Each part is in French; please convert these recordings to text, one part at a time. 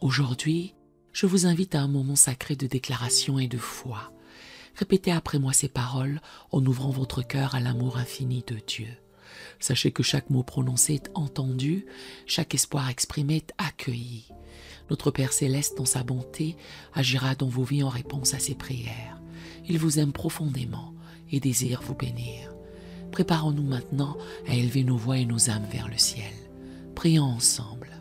Aujourd'hui, je vous invite à un moment sacré de déclaration et de foi. Répétez après moi ces paroles en ouvrant votre cœur à l'amour infini de Dieu. Sachez que chaque mot prononcé est entendu, chaque espoir exprimé est accueilli. Notre Père céleste, dans sa bonté, agira dans vos vies en réponse à ses prières. Il vous aime profondément et désire vous bénir. Préparons-nous maintenant à élever nos voix et nos âmes vers le ciel. Prions ensemble.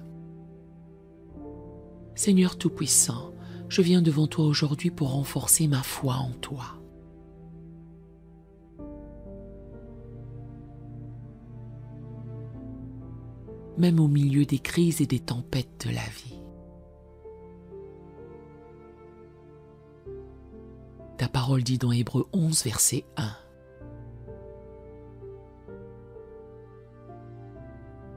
Seigneur Tout-Puissant, je viens devant toi aujourd'hui pour renforcer ma foi en toi. Même au milieu des crises et des tempêtes de la vie. Ta parole dit dans Hébreu 11, verset 1.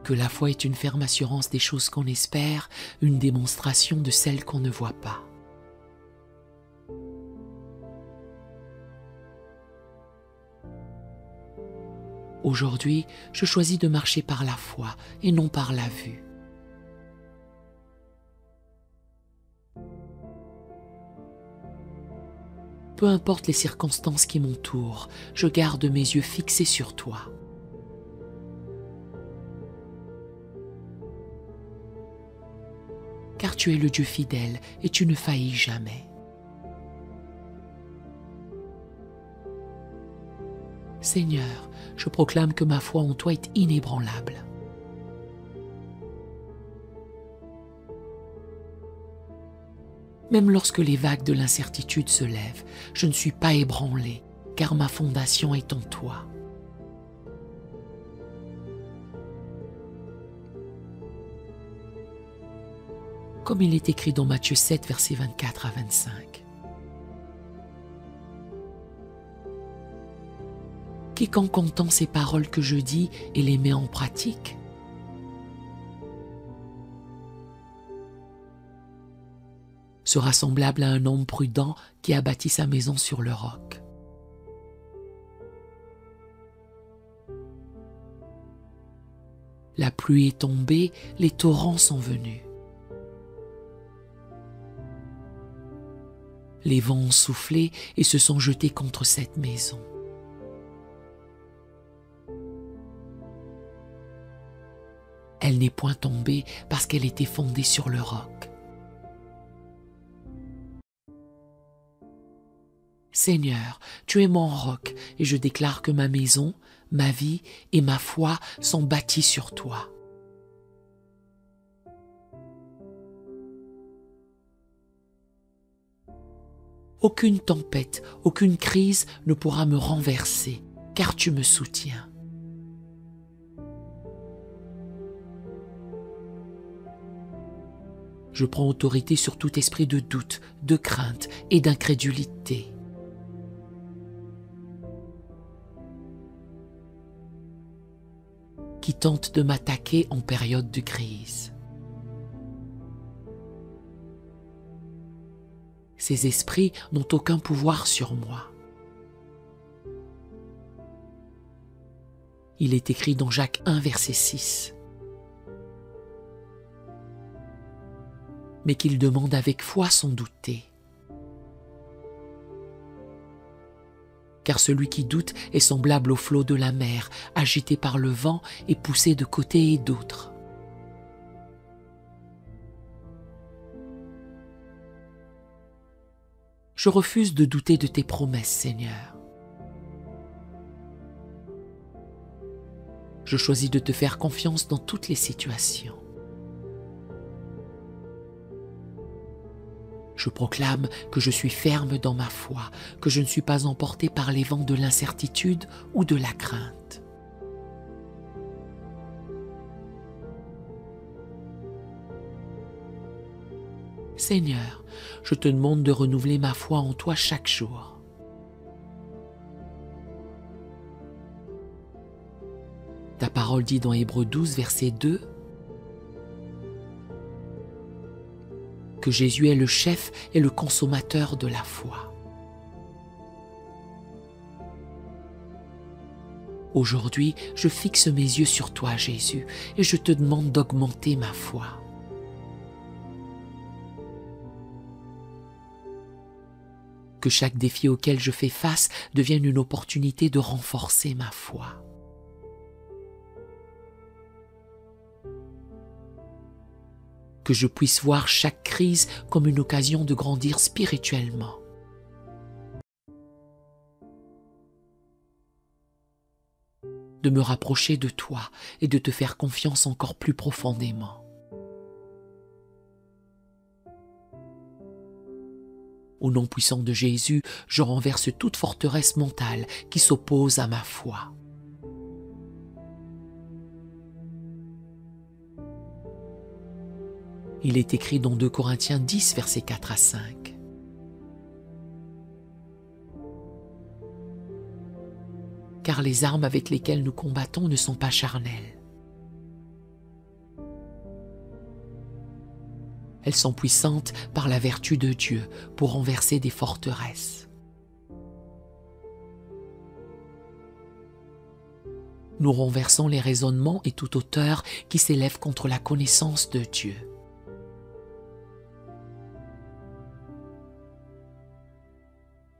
Que la foi est une ferme assurance des choses qu'on espère, une démonstration de celles qu'on ne voit pas. Aujourd'hui, je choisis de marcher par la foi et non par la vue. Peu importe les circonstances qui m'entourent, je garde mes yeux fixés sur toi. Tu es le Dieu fidèle et tu ne faillis jamais. Seigneur, je proclame que ma foi en toi est inébranlable. Même lorsque les vagues de l'incertitude se lèvent, je ne suis pas ébranlé, car ma fondation est en toi. Comme il est écrit dans Matthieu 7, versets 24 à 25. Quiconque entend ces paroles que je dis et les met en pratique sera semblable à un homme prudent qui a bâti sa maison sur le roc. La pluie est tombée, les torrents sont venus. Les vents ont soufflé et se sont jetés contre cette maison. Elle n'est point tombée parce qu'elle était fondée sur le roc. Seigneur, tu es mon roc, et je déclare que ma maison, ma vie et ma foi sont bâties sur toi. Aucune tempête, aucune crise ne pourra me renverser, car tu me soutiens. Je prends autorité sur tout esprit de doute, de crainte et d'incrédulité. qui tente de m'attaquer en période de crise. Ces esprits n'ont aucun pouvoir sur moi. Il est écrit dans Jacques 1, verset 6. Mais qu'il demande avec foi sans douter. car celui qui doute est semblable au flot de la mer, agité par le vent et poussé de côté et d'autre. Je refuse de douter de tes promesses, Seigneur. Je choisis de te faire confiance dans toutes les situations. Je proclame que je suis ferme dans ma foi, que je ne suis pas emporté par les vents de l'incertitude ou de la crainte. Seigneur, je te demande de renouveler ma foi en toi chaque jour. Ta parole dit dans Hébreu 12, verset 2, que Jésus est le chef et le consommateur de la foi. Aujourd'hui, je fixe mes yeux sur toi, Jésus, et je te demande d'augmenter ma foi. Que chaque défi auquel je fais face devienne une opportunité de renforcer ma foi. Que je puisse voir chaque crise comme une occasion de grandir spirituellement. de me rapprocher de toi et de te faire confiance encore plus profondément. Au nom puissant de Jésus, je renverse toute forteresse mentale qui s'oppose à ma foi. Il est écrit dans 2 Corinthiens 10, versets 4 à 5. Car les armes avec lesquelles nous combattons ne sont pas charnelles Elles sont puissantes par la vertu de Dieu pour renverser des forteresses. Nous renversons les raisonnements et toute hauteur qui s'élèvent contre la connaissance de Dieu.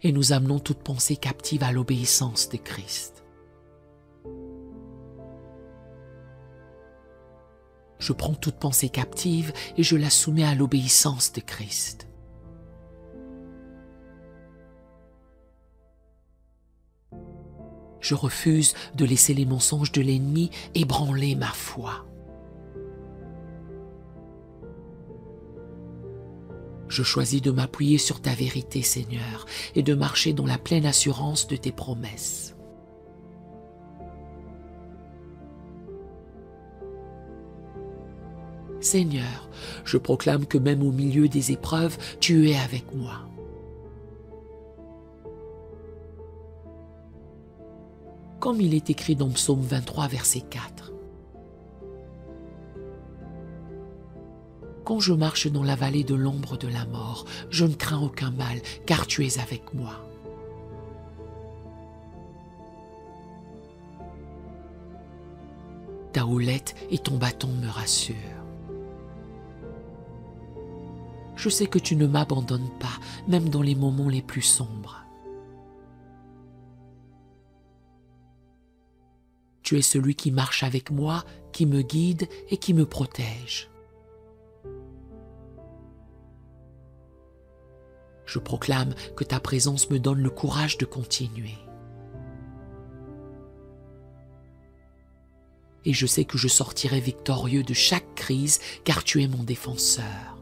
Et nous amenons toute pensée captive à l'obéissance de Christ. Je prends toute pensée captive et je la soumets à l'obéissance de Christ. Je refuse de laisser les mensonges de l'ennemi ébranler ma foi. Je choisis de m'appuyer sur ta vérité, Seigneur, et de marcher dans la pleine assurance de tes promesses. Seigneur, je proclame que même au milieu des épreuves, tu es avec moi. Comme il est écrit dans Psaume 23, verset 4. Quand je marche dans la vallée de l'ombre de la mort, je ne crains aucun mal, car tu es avec moi. Ta houlette et ton bâton me rassurent. Je sais que tu ne m'abandonnes pas, même dans les moments les plus sombres. Tu es celui qui marche avec moi, qui me guide et qui me protège. Je proclame que ta présence me donne le courage de continuer. Et je sais que je sortirai victorieux de chaque crise car tu es mon défenseur.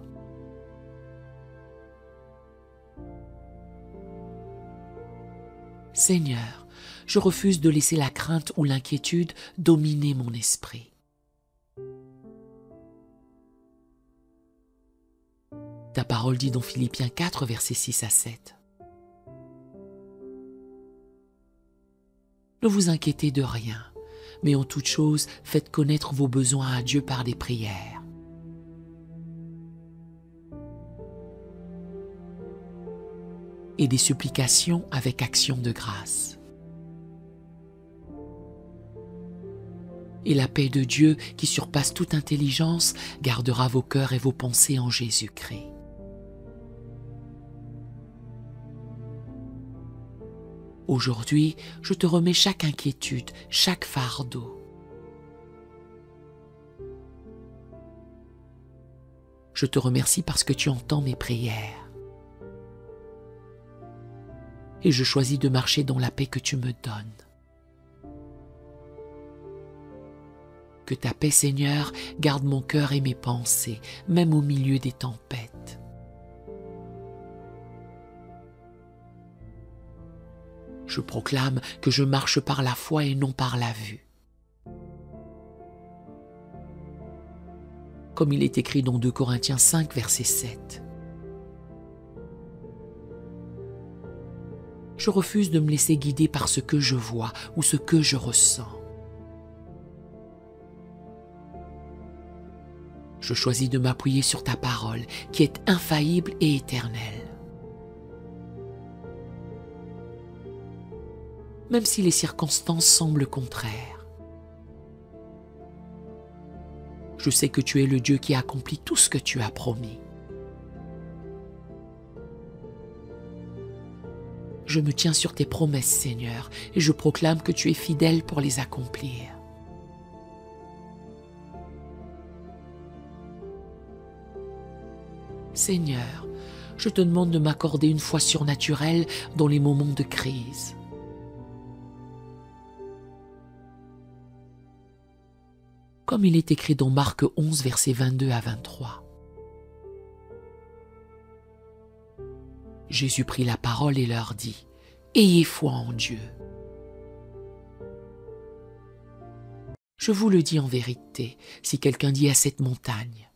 Seigneur, je refuse de laisser la crainte ou l'inquiétude dominer mon esprit. Ta parole dit dans Philippiens 4, versets 6 à 7. Ne vous inquiétez de rien, mais en toute chose, faites connaître vos besoins à Dieu par des prières et des supplications avec action de grâce. Et la paix de Dieu qui surpasse toute intelligence gardera vos cœurs et vos pensées en Jésus-Christ. Aujourd'hui, je te remets chaque inquiétude, chaque fardeau. Je te remercie parce que tu entends mes prières et je choisis de marcher dans la paix que tu me donnes. Que ta paix, Seigneur, garde mon cœur et mes pensées, même au milieu des tempêtes. Je proclame que je marche par la foi et non par la vue. Comme il est écrit dans 2 Corinthiens 5, verset 7. Je refuse de me laisser guider par ce que je vois ou ce que je ressens. Je choisis de m'appuyer sur ta parole qui est infaillible et éternelle. Même si les circonstances semblent contraires. Je sais que tu es le Dieu qui accomplit tout ce que tu as promis. Je me tiens sur tes promesses, Seigneur, et je proclame que tu es fidèle pour les accomplir. Seigneur, je te demande de m'accorder une foi surnaturelle dans les moments de crise. Comme il est écrit dans Marc 11, versets 22 à 23. Jésus prit la parole et leur dit, Ayez foi en Dieu. Je vous le dis en vérité, si quelqu'un dit à cette montagne,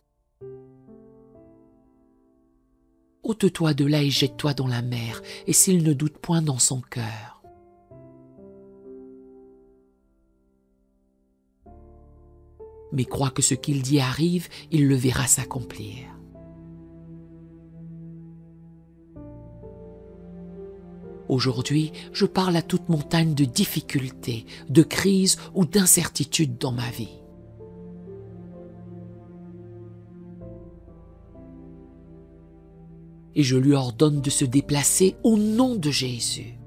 ôte-toi de là et jette-toi dans la mer, et s'il ne doute point dans son cœur. Mais croit que ce qu'il dit arrive, il le verra s'accomplir. Aujourd'hui, je parle à toute montagne de difficultés, de crises ou d'incertitudes dans ma vie. et je lui ordonne de se déplacer au nom de Jésus.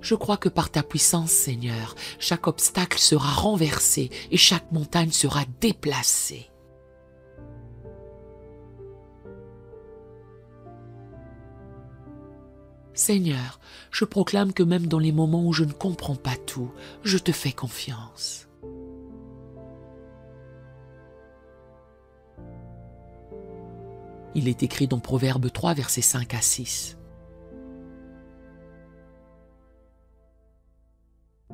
Je crois que par ta puissance, Seigneur, chaque obstacle sera renversé et chaque montagne sera déplacée. Seigneur, je proclame que même dans les moments où je ne comprends pas tout, je te fais confiance. Il est écrit dans Proverbe 3, versets 5 à 6.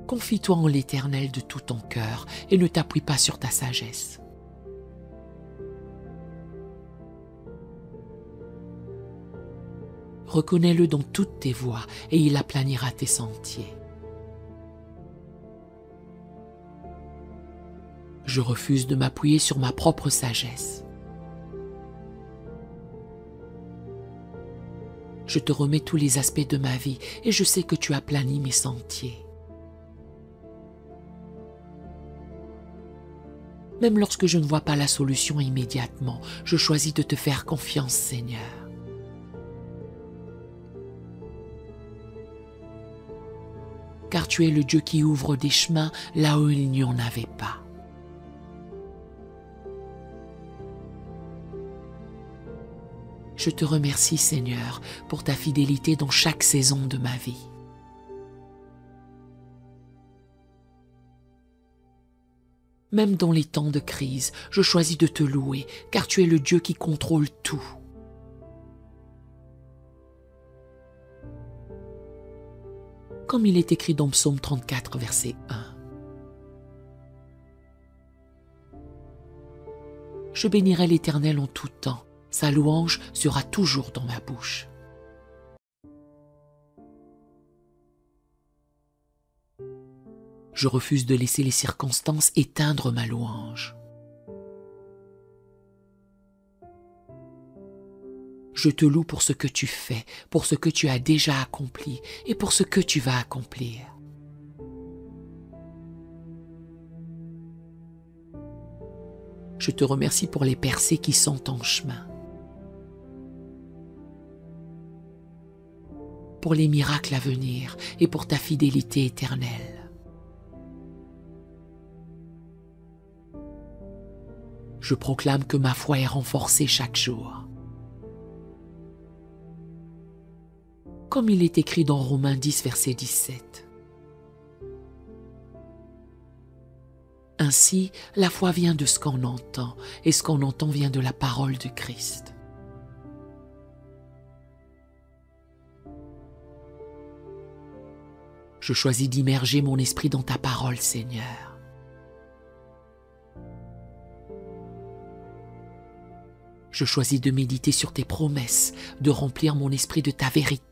Confie-toi en l'Éternel de tout ton cœur et ne t'appuie pas sur ta sagesse. Reconnais-le dans toutes tes voies et il aplanira tes sentiers. Je refuse de m'appuyer sur ma propre sagesse. Je te remets tous les aspects de ma vie et je sais que tu as plani mes sentiers. Même lorsque je ne vois pas la solution immédiatement, je choisis de te faire confiance, Seigneur. Tu es le Dieu qui ouvre des chemins là où il n'y en avait pas. Je te remercie Seigneur pour ta fidélité dans chaque saison de ma vie. Même dans les temps de crise, je choisis de te louer, car tu es le Dieu qui contrôle tout. Comme il est écrit dans Psaume 34, verset 1. Je bénirai l'Éternel en tout temps sa louange sera toujours dans ma bouche. Je refuse de laisser les circonstances éteindre ma louange. Je te loue pour ce que tu fais, pour ce que tu as déjà accompli et pour ce que tu vas accomplir. Je te remercie pour les percées qui sont en chemin. pour les miracles à venir et pour ta fidélité éternelle. Je proclame que ma foi est renforcée chaque jour. Comme il est écrit dans Romains 10, verset 17. Ainsi, la foi vient de ce qu'on entend, et ce qu'on entend vient de la parole de Christ. Je choisis d'immerger mon esprit dans ta parole, Seigneur. Je choisis de méditer sur tes promesses, de remplir mon esprit de ta vérité.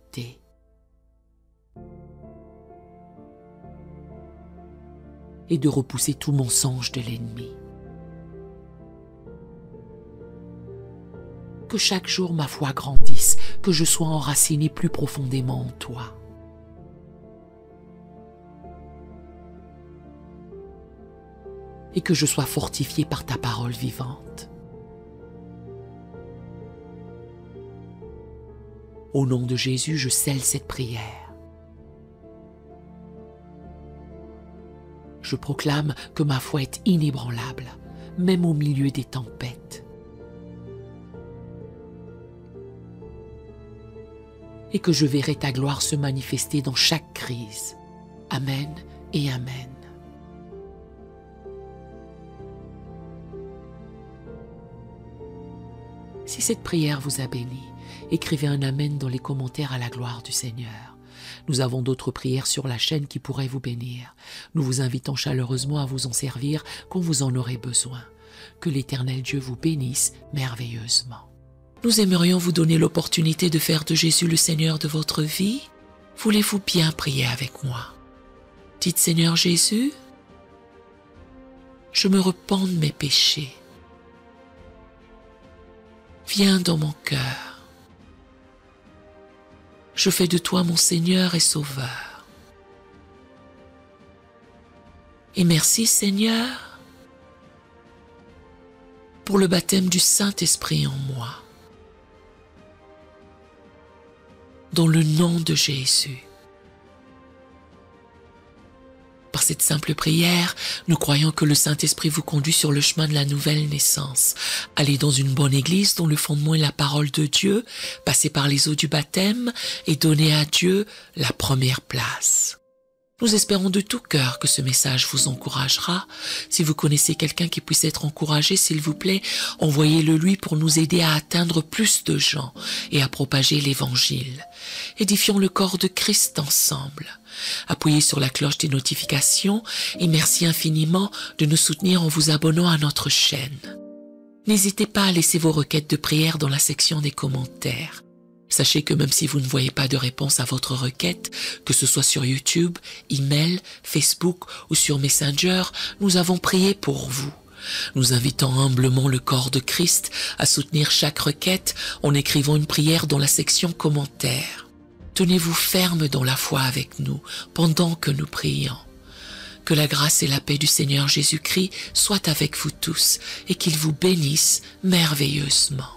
Et de repousser tout mensonge de l'ennemi. Que chaque jour ma foi grandisse, que je sois enraciné plus profondément en toi. et que je sois fortifié par ta parole vivante. Au nom de Jésus, je scelle cette prière. Je proclame que ma foi est inébranlable, même au milieu des tempêtes. Et que je verrai ta gloire se manifester dans chaque crise. Amen et Amen. Si cette prière vous a béni, écrivez un Amen dans les commentaires à la gloire du Seigneur. Nous avons d'autres prières sur la chaîne qui pourraient vous bénir. Nous vous invitons chaleureusement à vous en servir quand vous en aurez besoin. Que l'Éternel Dieu vous bénisse merveilleusement. Nous aimerions vous donner l'opportunité de faire de Jésus le Seigneur de votre vie. Voulez-vous bien prier avec moi? Dites Seigneur Jésus, je me repens de mes péchés Viens dans mon cœur. Je fais de toi mon Seigneur et Sauveur. Et merci Seigneur pour le baptême du Saint-Esprit en moi. Dans le nom de Jésus. Par cette simple prière, nous croyons que le Saint-Esprit vous conduit sur le chemin de la nouvelle naissance. Allez dans une bonne église dont le fondement est la parole de Dieu, passez par les eaux du baptême et donnez à Dieu la première place. Nous espérons de tout cœur que ce message vous encouragera. Si vous connaissez quelqu'un qui puisse être encouragé, s'il vous plaît, envoyez-le lui pour nous aider à atteindre plus de gens et à propager l'évangile. Édifions le corps de Christ ensemble. Appuyez sur la cloche des notifications et merci infiniment de nous soutenir en vous abonnant à notre chaîne. N'hésitez pas à laisser vos requêtes de prière dans la section des commentaires. Sachez que même si vous ne voyez pas de réponse à votre requête, que ce soit sur YouTube, email, Facebook ou sur Messenger, nous avons prié pour vous. Nous invitons humblement le corps de Christ à soutenir chaque requête en écrivant une prière dans la section commentaires. Tenez-vous ferme dans la foi avec nous pendant que nous prions. Que la grâce et la paix du Seigneur Jésus-Christ soient avec vous tous et qu'il vous bénisse merveilleusement.